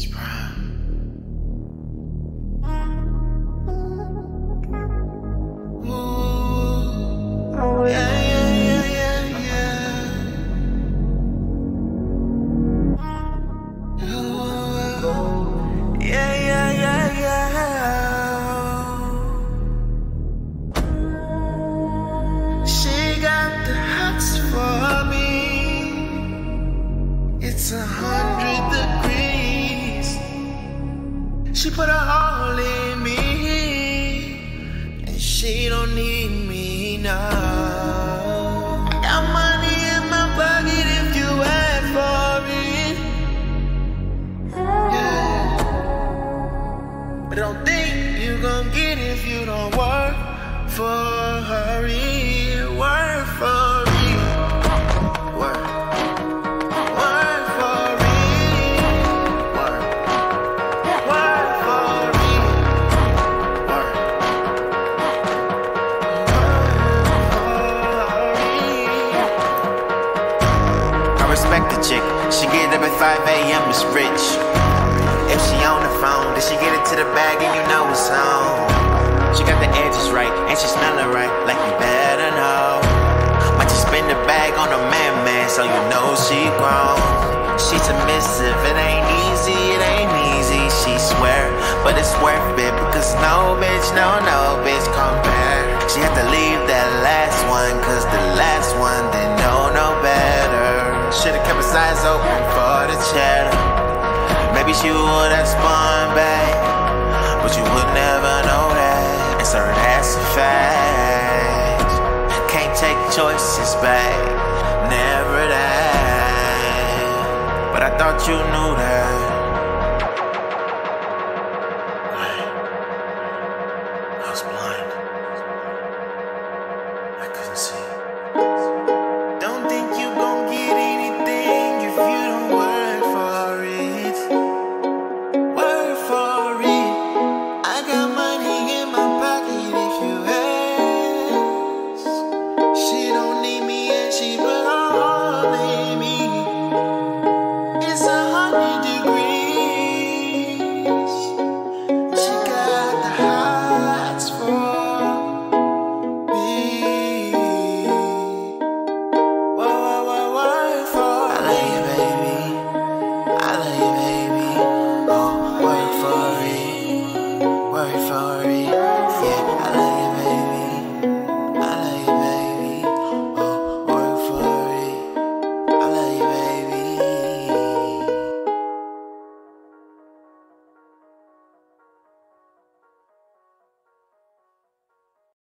He's. She put her all in me, and she don't need me now. I got money in my pocket if you ask for it. Yeah. But don't think you gon' get it if you don't work for it. 5 a.m. It's rich. If she on the phone, then she get it to the bag and you know it's on. She got the edges right and she smelling right, like you better know. Might just spin the bag on a man, man, so you know she grown. She submissive, it ain't easy, it ain't easy, she swear. But it's worth it because no bitch, no, no bitch compare. She had to leave that last one, cause the last one didn't know no better. Should've kept his eyes open. Maybe you would have spun back, but you would never know that. And certain that's a fact. Can't take choices back, never that. But I thought you knew that. Sorry.